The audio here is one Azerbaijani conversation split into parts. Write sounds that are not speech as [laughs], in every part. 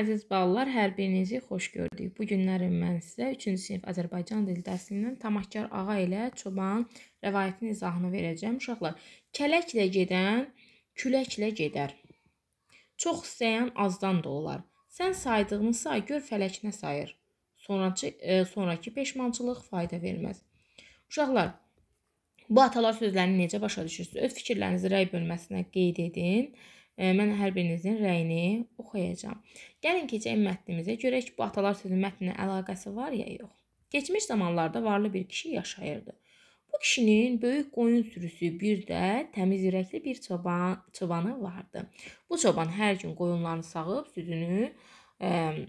Əziz balalar, hər birinizi xoş gördük. Bu günlərim mən sizə 3-cü sinif Azərbaycan dili dərsindən Tamaşkar ağa ilə çoban rəvayətinin izahını verəcəm. Uşaqlar, kələklə gedən küləklə gedər. Çox istəyən azdan da olar. Sən saydığını say, gör fələk nə sayır. Sonrakı e, sonrakı peşmançılıq fayda verməz. Uşaqlar, bu atalar sözlərini necə başa düşürsüz? Öz fikirlərinizi rəy bölməsinə qeyd edin mən hər birinizin rəyini oxuyacağam. Gəlin keçək mətnimizə. Görək bu atalar sözü mətninlə əlaqəsi var ya yox. Keçmiş zamanlarda varlı bir kişi yaşayırdı. Bu kişinin böyük qoyun sürüsü, bir də təmiz ürəkli bir çoban, çobanı vardı. Bu çoban hər gün qoyunlarını sağıb südünü ə,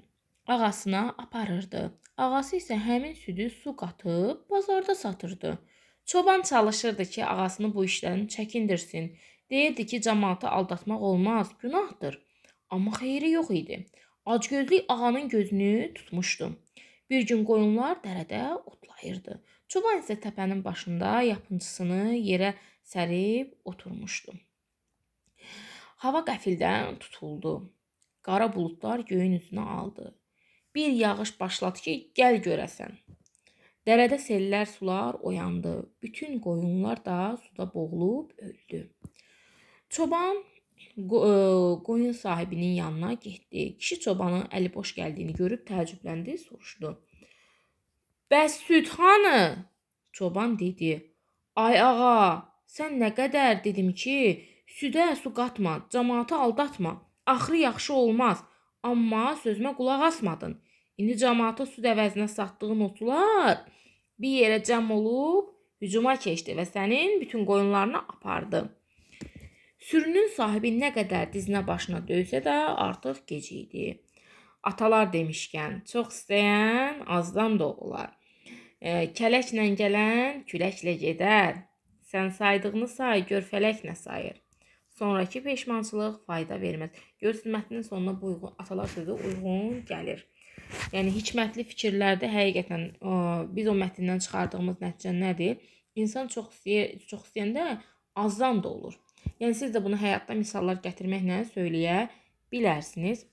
ağasına aparırdı. Ağası isə həmin südü su qatıb bazarda satırdı. Çoban çalışırdı ki, ağasını bu işdən çəkindirsin. Deyirdi ki, cəmaatı aldatmaq olmaz, günahdır. Amma xeyri yox idi. Acgözlük ağanın gözünü tutmuşdu. Bir gün qoyunlar dərədə otlayırdı. Çoban isə təpənin başında yapıncısını yerə sərib oturmuşdu. Hava qəfildən tutuldu. Qara buludlar göyün üzünə aldı. Bir yağış başladı ki, gəl görəsən. Dərədə sellər, sular oyandı. Bütün qoyunlar da suda boğulub öldü. Çoban qoyun sahibinin yanına getdi. Kişi çobanın əli boş gəldiyini görüb təəccübləndi, soruşdu. Bəs süd hanı? Çoban dedi. Ay ağa, sən nə qədər dedim ki, südə su qatma, cəmaatı aldatma. Axırı yaxşı olmaz. Amma sözümə qulaq asmadın. İndi cəmaata süd əvəzinə satdığın otlar bir yerə cəm olub hücuma keçdi və sənin bütün qoyunlarını apardı. Sürünün sahibi nə qədər dizinə başına döysə də artıq gec idi. Atalar demişkən, çox istəyən azdan da olar. E, kələklə gələn küləklə gedər. Sən saydığını say, gör fələk nə sayır. Sonrakı peşmançılıq fayda verməz. Görürsüz mətnin sonuna bu uyğun atalar sözü uyğun gəlir. Yəni hikmətli fikirlərdə həqiqətən o, biz o mətndən çıxardığımız nəticə nədir? İnsan çox istəyir, çox istəyəndə azdan da olur. Yəni siz də bunu həyatda misallar gətirməklə söyləyə bilərsiniz.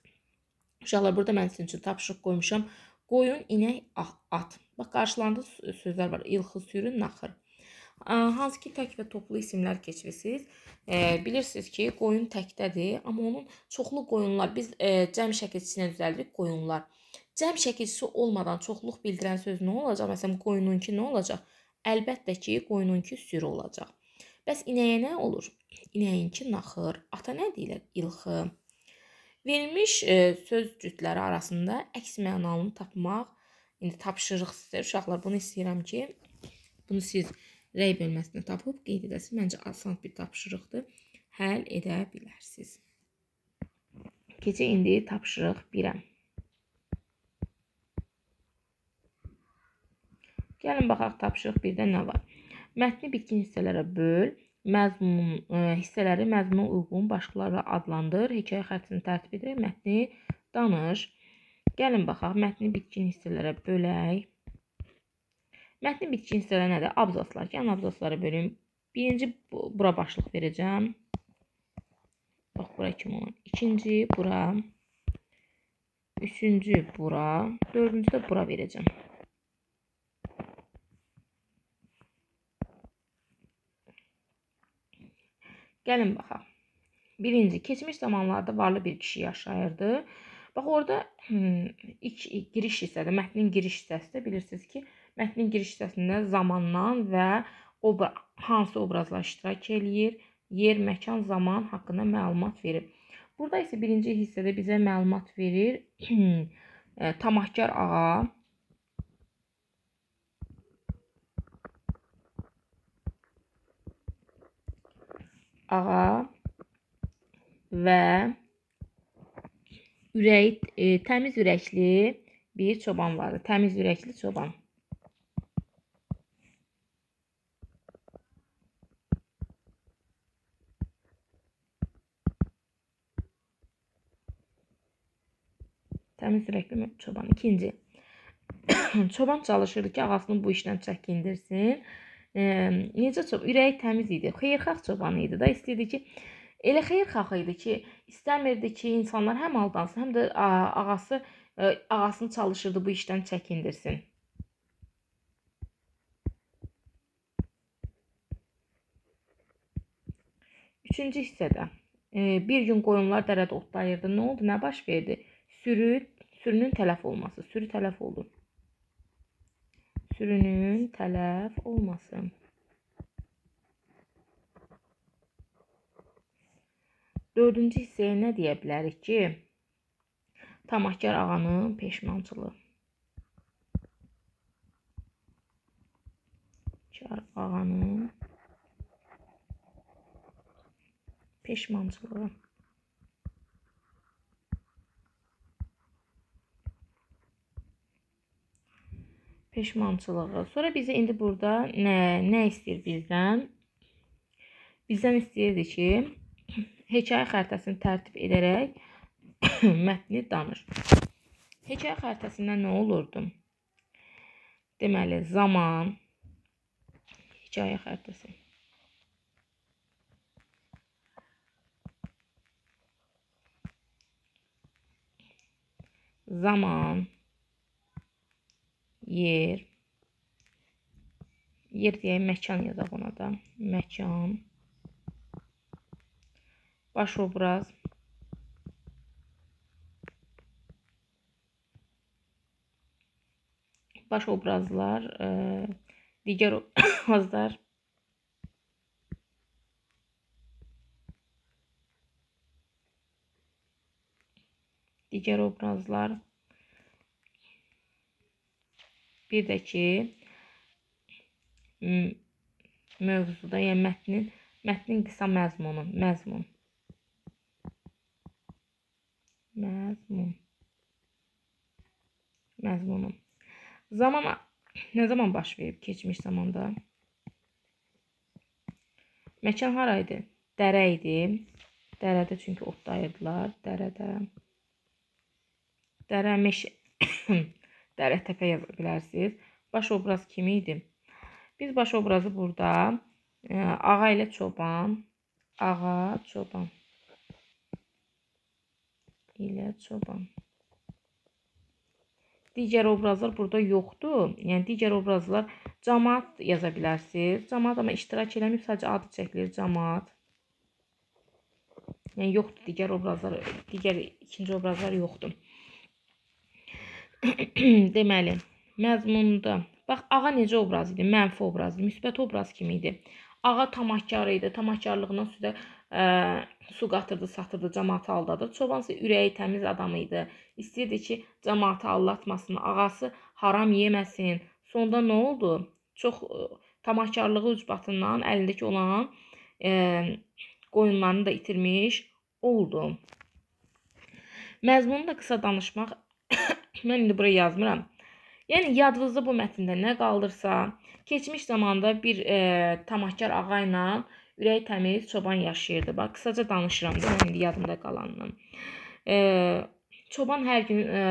Uşaqlar, burada mən sizin üçün tapşırıq qoymuşam. Qoyun, inək, at. Bax, qarşılarında sözlər var. İlxı, sürü, naxır. Hansı ki, tək və toplu isimlər keçirsiniz. E, bilirsiniz ki, qoyun təkdədir, amma onun çoxlu qoyunlar, biz e, cəm şəkilçisinə düzəldirik qoyunlar. Cəm şəkilçisi olmadan çoxluq bildirən söz nə olacaq? Məsələn, qoyununki nə olacaq? Əlbəttə ki, qoyununki sürü olacaq. Bəs inəyə nə olur? İnəyinki naxır, ata nə deyirlər? İlxı. Verilmiş e, söz cütləri arasında əks mənalını tapmaq indi tapşırıq sizə. Uşaqlar, bunu istəyirəm ki, bunu siz rəy bölməsində tapıb qeyd edəsiniz. Məncə asan bir tapşırıqdır. Həll edə bilərsiniz. Keçək indi tapşırıq 1-ə. Gəlin baxaq tapşırıq 1-də nə var. Mətni bitkin hissələrə böl. Məzmun ə, e, hissələri məzmuna uyğun başlıqlarla adlandır. Hekayə xəttini tərtib edək. Mətni danış. Gəlin baxaq. Mətni bitkin hissələrə bölək. Mətni bitkin hissələri nədir? Abzaslar. Gəlin abzaslara bölüm. Birinci bura başlıq verəcəm. Bax, bura kimi olan. İkinci bura. Üçüncü bura. Dördüncü də bura verəcəm. Gəlin baxaq. Birinci, keçmiş zamanlarda varlı bir kişi yaşayırdı. Bax orada hmm, ilk giriş hissədə, mətnin giriş hissəsində bilirsiniz ki, mətnin giriş hissəsində zamandan və obra hansı obrazlar iştirak eləyir, yer, məkan, zaman haqqında məlumat verir. Burada isə birinci hissədə bizə məlumat verir [clears throat] e, tamahkar ağa ağa və ürək e, təmiz ürəkli bir çoban vardı. Təmiz ürəkli çoban. Təmiz ürəkli çoban. İkinci. [coughs] çoban çalışırdı ki, ağasını bu işdən çəkindirsin necə çox ürəyi təmiz idi. Xeyirxah çoban idi da, istəyirdi ki, elə xeyirxah idi ki, İstəmirdi ki, insanlar həm aldansın, həm də ağası ə, ağasını çalışırdı bu işdən çəkindirsin. Üçüncü hissədə e, bir gün qoyunlar dərədə otlayırdı. Nə oldu? Nə baş verdi? Sürü, sürünün tələf olması. Sürü tələf oldu. Sürünün tələf olması. Dördüncü hissəyə nə deyə bilərik ki, tamahkar ağanın peşmançılığı. Kar ağanın peşmançılığı. Peşmançılığı. Sonra bizi indi burada nə nə istəyir bizdən? Bizdən istəyirdi ki, hekayə xəritəsini tərtib edərək [coughs] mətni danış. Hekayə xəritəsindən nə olurdu? Deməli, zaman, hekayə xəritəsi. Zaman, yer, yer deyək, məkan yazaq ona da. Məkan, baş obraz, baş obrazlar, e, digər obrazlar. Digər obrazlar bir də ki mövzuda, yəni mətnin mətnin qısa məzmunu, məzmun Məzmun. Məzmunum. Zaman nə zaman baş verib keçmiş zamanda? Məkan hara idi? Dərə idi. Dərədə çünki otlayırdılar. Dərədə. Dərə meşə [coughs] dərə təpə yaza bilərsiniz. Baş obraz kim idi? Biz baş obrazı burada e, ağa ilə çoban, ağa, çoban ilə çoban. Digər obrazlar burada yoxdur. Yəni digər obrazlar cəmaət yaza bilərsiniz. Cəmaət amma iştirak eləməyib, sadəcə adı çəkilir cəmaət. Yəni yoxdur digər obrazlar, digər ikinci obrazlar yoxdur. [coughs] Deməli, məzmunda bax ağa necə obraz idi? Mənfi obraz müsbət obraz kimi idi. Ağa tamahkar idi. Tamahkarlığından südə ə, su qatırdı, satırdı, cəmaatı aldadı. Çoban isə ürəyi təmiz adam idi. İstəyirdi ki, cəmaatı allatmasın, ağası haram yeməsin. Sonda nə oldu? Çox ə, tamahkarlığı ucbatından əlindəki olan ə, qoyunlarını da itirmiş oldu. Məzmunu da qısa danışmaq mən indi bura yazmıram. Yəni yadınızda bu mətndə nə qaldırsa, keçmiş zamanda bir e, tamahkar ağa ilə ürəyi təmiz çoban yaşayırdı. Bax, qısaca danışıram da indi yadımda qalandan. E, çoban hər gün e,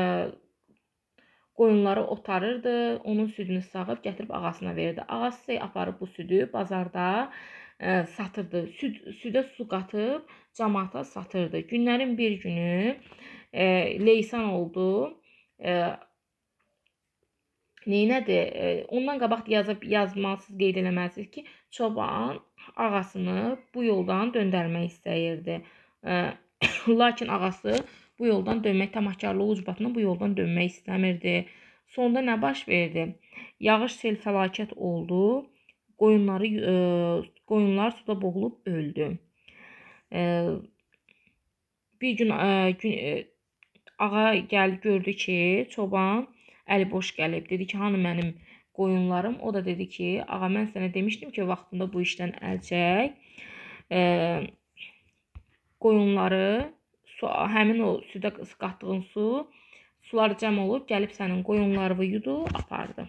qoyunları otarırdı, onun südünü sağıb gətirib ağasına verirdi. Ağası aparıb bu südü bazarda e, satırdı. Süd südə su qatıb cəmaata satırdı. Günlərin bir günü e, Leysan oldu. Neynədir? Ondan qabaq yazıb yazmalısınız, qeyd eləməlisiniz ki, çoban ağasını bu yoldan döndərmək istəyirdi. [coughs] Lakin ağası bu yoldan dönmək, tamahkarlığı ucbatından bu yoldan dönmək istəmirdi. Sonda nə baş verdi? Yağış sel fəlakət oldu. Qoyunları ə, qoyunlar suda boğulub öldü. Ə, bir gün ə, gün ə, ağa gəldi gördü ki, çoban əli boş gəlib. Dedi ki, hanı mənim qoyunlarım. O da dedi ki, ağa mən sənə demişdim ki, vaxtında bu işdən əl çək. E, qoyunları su, həmin o südə qatdığın su sular cəm olub gəlib sənin qoyunlarını yudu, apardı.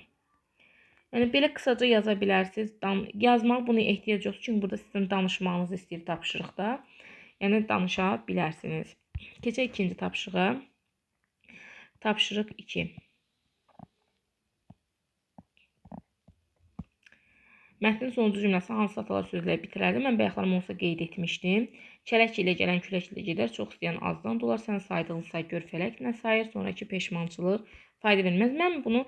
Yəni belə qısaca yaza bilərsiniz. Dan yazmaq bunu ehtiyac yoxdur. Çünki burada sizin danışmağınızı istəyir tapşırıqda. Yəni danışa bilərsiniz. Keçək ikinci tapşırığa. Tapşırıq 2. Mətnin sonuncu cümləsi hansı atalar sözləri bitirərdi? Mən bayaqlar onsa qeyd etmişdim. Kələk ilə gələn külək ilə gedər. Çox istəyən azdan dolar. Sən saydığın say gör fələklə sayır. Sonrakı peşmançılıq fayda verməz. Mən bunu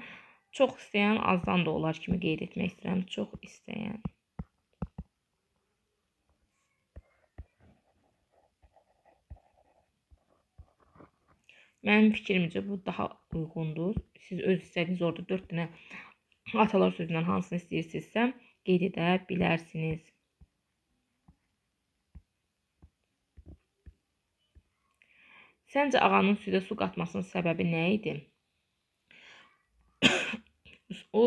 çox istəyən azdan da olar kimi qeyd etmək istəyirəm. Çox istəyən. Mənim fikrimcə bu daha uyğundur. Siz öz istədiyiniz orada 4 dənə atalar sözündən hansını istəyirsinizsə qeyd edə bilərsiniz. Səncə ağanın südə su qatmasının səbəbi nə idi? [coughs] o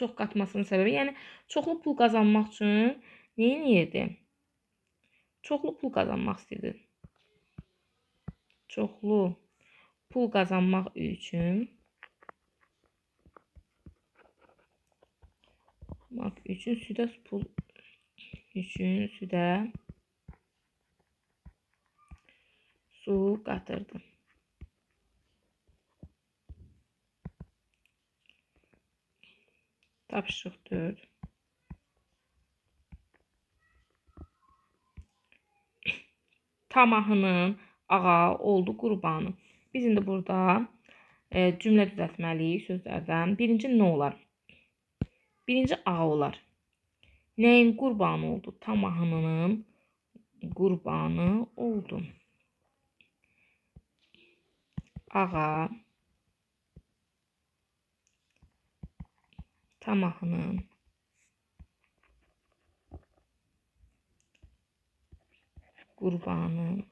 çox qatmasının səbəbi, yəni çoxlu pul qazanmaq üçün nə edirdi? Çoxlu pul qazanmaq istəyirdi. Çoxlu pul qazanmaq üçün mak üçün südə pul üçün südə su qatırdım. Tapşırıq 4. Tamahının ağa oldu qurbanı. Biz indi burada e, cümlə düzəltməliyik sözlərdən. Birinci nə olar? Birinci A olar. Nəyin qurbanı oldu? Tamahının qurbanı oldu. Ağa tamahının qurbanı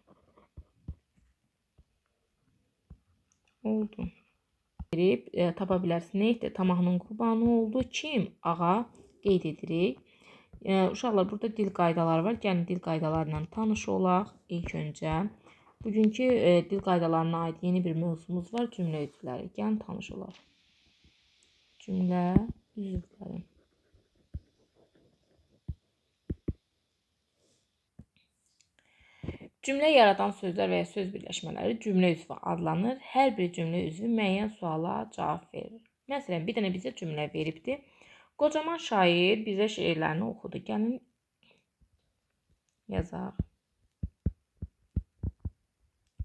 oldu. Verib e, tapa bilərsiniz. Nə etdi? Tamahının qurbanı oldu. Kim? Ağa qeyd edirik. E, uşaqlar burada dil qaydaları var. Gəlin dil qaydaları ilə tanış olaq ilk öncə. Bugünkü e, dil qaydalarına aid yeni bir mövzumuz var. Cümlə üzvləri. Gəlin tanış olaq. Cümlə üzvləri. Cümlə yaradan sözlər və ya söz birləşmələri cümlə üzvü adlanır. Hər bir cümlə üzvü müəyyən suala cavab verir. Məsələn, bir dənə bizə cümlə veribdi. Qocaman şair bizə şeirlərini oxudu. Gəlin yazaq.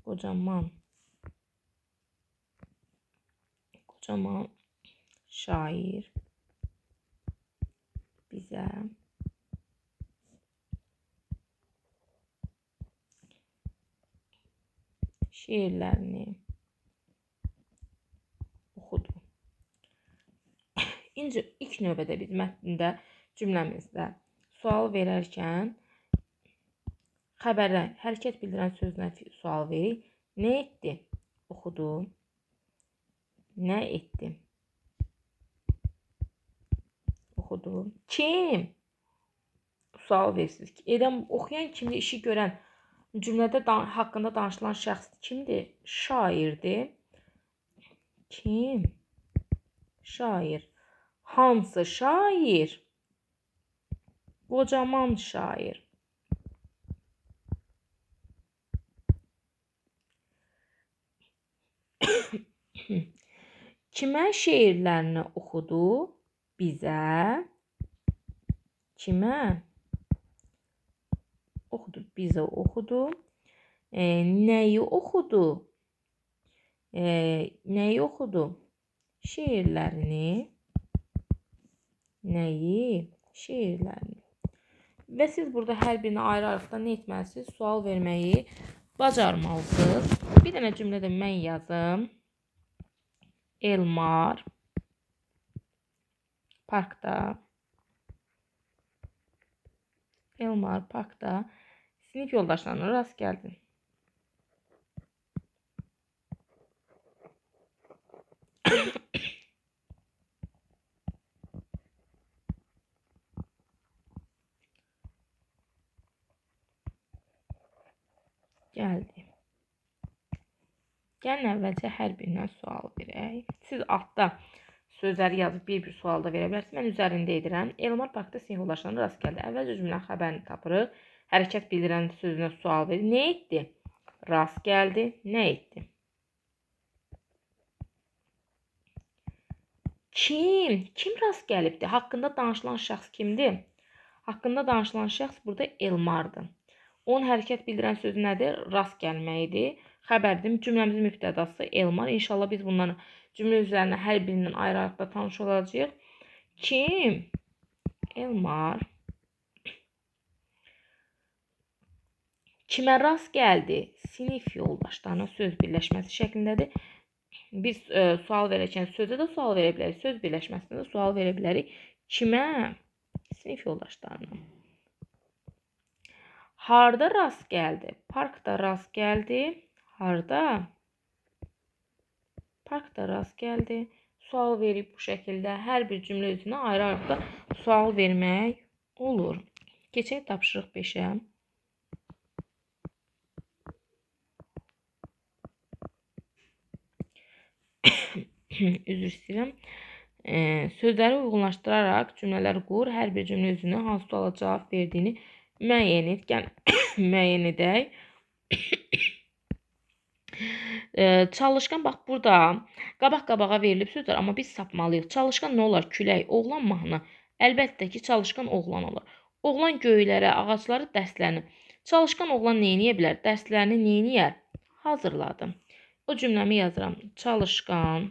Qocaman Qocaman şair bizə şeirlərini oxudu. [laughs] İncə ilk növbədə biz mətndə cümləmizdə sual verərkən xəbərə hərəkət bildirən sözlə sual veririk. Nə etdi? Oxudu. Nə etdi? Oxudu. Kim? Sual versiniz. Edən oxuyan kimdir? İşi görən Cümlədə dan haqqında danışılan şəxs kimdir? Şairdir. Kim? Şair. Hansı şair? Qocaman şair. [coughs] Kimə şeirlərini oxudu? Bizə. Kimə? Oxudu. Bizə oxudu. E, nəyi oxudu? E, nəyi oxudu? Şeirlərini. Nəyi? Şeirlərini. Və siz burada hər birini ayrı-ayrılıqda nə etməlisiniz? Sual verməyi bacarmalısınız. Bir dənə cümlədə mən yazım. Elmar parkda Elmar parkda sinif yoldaşlarına rast gəldin. Gəldi. [coughs] Gəlin əvvəlcə hər birindən sual verək. Siz altda sözləri yazıb bir-bir sualda verə bilərsiniz. Mən üzərində edirəm. Elmar parkda sinif yoldaşlarına rast gəldi. Əvvəlcə cümlənin xəbərini tapırıq. Hərəkət bildirən sözünə sual verir. Nə etdi? Rast gəldi. Nə etdi? Kim? Kim rast gəlibdi? Haqqında danışılan şəxs kimdir? Haqqında danışılan şəxs burada Elmardır. Onun hərəkət bildirən sözü nədir? Rast gəlməkdir. Xəbərdir. Cümləmizin mübtədası Elmar. İnşallah biz bunların cümlə üzvlərinə hər birindən ayrı-ayrı tanış olacağıq. Kim? Elmar. Kimə rast gəldi? Sinif yoldaşlarına söz birləşməsi şəklindədir. Biz e, sual verərkən sözə də sual verə bilərik, söz birləşməsində də sual verə bilərik. Kimə? Sinif yoldaşlarına. Harda rast gəldi? Parkda rast gəldi. Harda? Parkda rast gəldi. Sual verib bu şəkildə hər bir cümlə üzünə ayrı-ayrı da sual vermək olur. Keçək tapşırıq 5-ə. [coughs] Üzr istəyirəm. E, sözləri uyğunlaşdıraraq cümlələr qur. Hər bir cümlə üzünə hansı suala cavab verdiyini müəyyən et. Gəl [coughs] müəyyən edək. [coughs] e, çalışqan bax burada qabaq-qabağa verilib sözlər, amma biz sapmalıyıq. Çalışqan nə olar? Külək, oğlan mahnı. Əlbəttə ki, çalışqan oğlan olar. Oğlan göylərə, ağacları dərslərini. Çalışqan oğlan nə edə bilər? Dərslərini nə edir? Hazırladı. O cümləmi yazıram. Çalışqan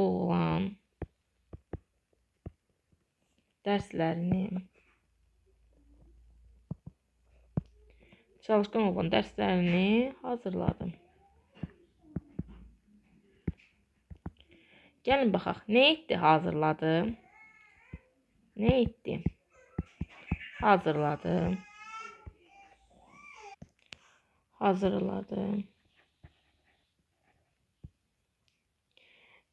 oğlan dərslərini çalışqan oğlan dərslərini hazırladım. Gəlin baxaq. Nə etdi? Hazırladı. Nə etdi? Hazırladı. Hazırladı.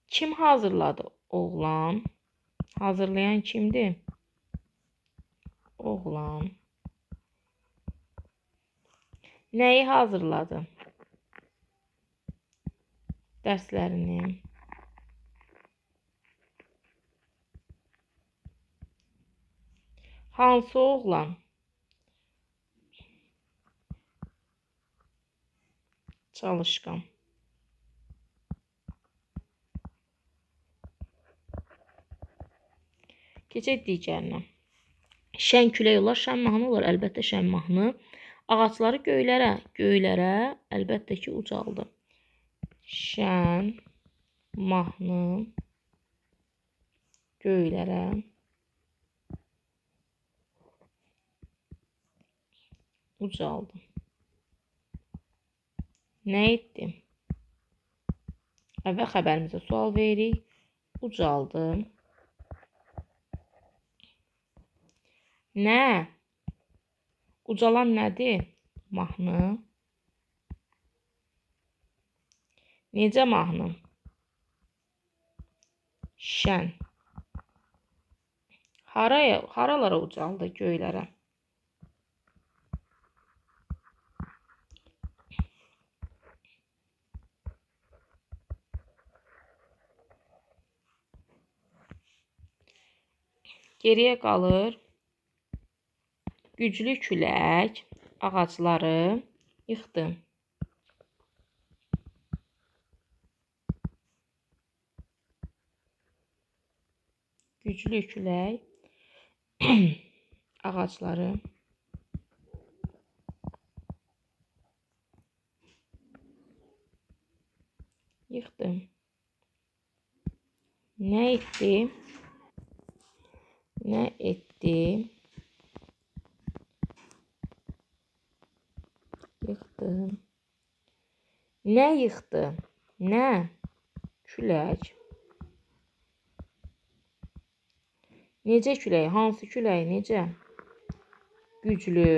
Kim hazırladı? Oğlan. Hazırlayan kimdir? Oğlan. Nəyi hazırladı? Dərslərini. Hansı oğlan? Çalışqan. Keçək digərinə. Şən külək olar, şən mahnı olar, əlbəttə şən mahnı. Ağacları göylərə, göylərə əlbəttə ki ucaldı. Şən mahnı göylərə ucaldı. Nə etdi? Əvvəl xəbərimizə sual veririk. Ucaldı. Nə? Ucalan nədir? Mahnı. Necə mahnı? Şən. Haraya, haralara ucaldı göylərə? Geriyə qalır Güclü külək ağacları yıxdı. Güclü külək [clears throat] ağacları yıxdı. Nə etdi? Nə etdi? Yıxdı. Nə yıxdı? Nə? Külək. Necə külək? Hansı külək? Necə? Güclü.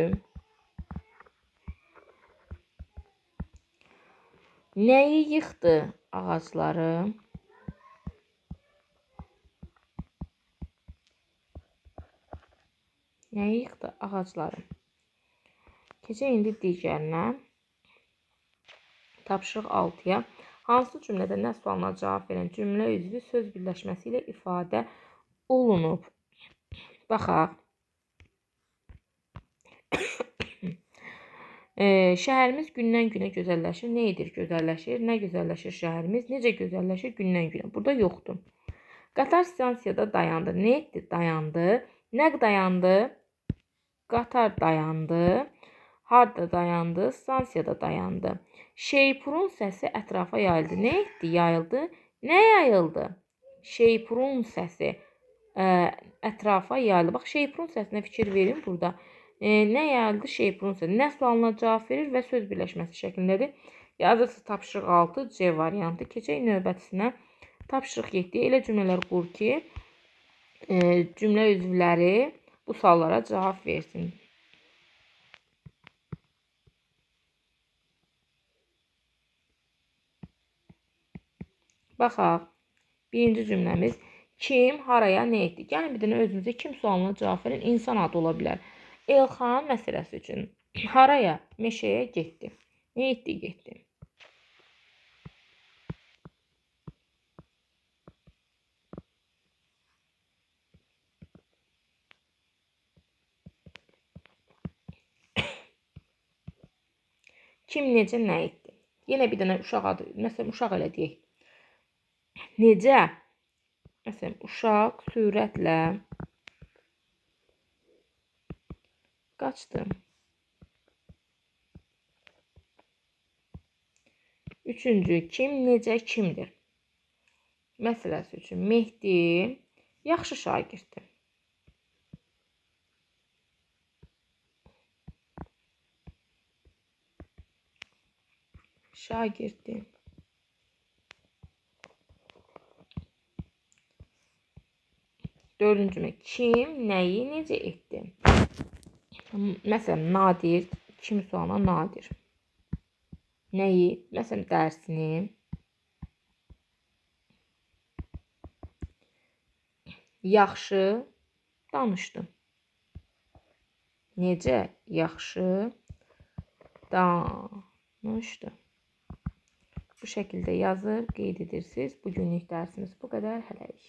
Nəyi yıxdı? Ağacları. Nəyi yıxdı? Ağacları. Keçək indi digərinə. Tapşırıq 6-ya. Hansı cümlədə nə sualına cavab verən cümlə üzvü söz birləşməsi ilə ifadə olunub? Baxaq. [coughs] e, şəhərimiz gündən-günə gözəlləşir. Nə edir? Gözəlləşir. Nə gözəlləşir şəhərimiz? Necə gözəlləşir gündən-günə? Burada yoxdur. Qatar stansiyada dayandı. Nə etdi? Dayandı. Nə dayandı? Qatar dayandı. Harda dayandı? Stansiyada dayandı. Şeypurun səsi ətrafa yayıldı. Nə etdi? Yayıldı. Nə yayıldı? Şeypurun səsi ə, ətrafa yayıldı. Bax, şeypurun səsinə fikir verin burada. E, nə yayıldı? Şeypurun səsi. Nə sualına cavab verir və söz birləşməsi şəklindədir. Yazırsınız tapşırıq 6 C variantı. Keçək növbətisinə. Tapşırıq 7. Elə cümlələr qur ki, e, cümlə üzvləri bu suallara cavab versin. Baxaq. Birinci cümləmiz kim, haraya, nə etdi? Gəlin bir dənə özünüzə kim sualına cavab verin. İnsan adı ola bilər. Elxan məsələsi üçün haraya, meşəyə getdi. Nə etdi, getdi. Kim necə nə etdi? Yenə bir dənə uşaq adı, məsələn uşaq elə deyək. Necə? Məsələn, uşaq sürətlə qaçdı. Üçüncü, kim, necə, kimdir? Məsələsi üçün Mehdi yaxşı şagirddir. Şagirddir. Dördüncü kim, nəyi, necə etdi? Məsələn, nadir, kim sualına nadir. Nəyi? Məsələn, dərsini. Yaxşı danışdı. Necə? Yaxşı danışdı. Bu şəkildə yazır, qeyd edirsiniz. Bugünlük dərsimiz bu qədər. Hələlik.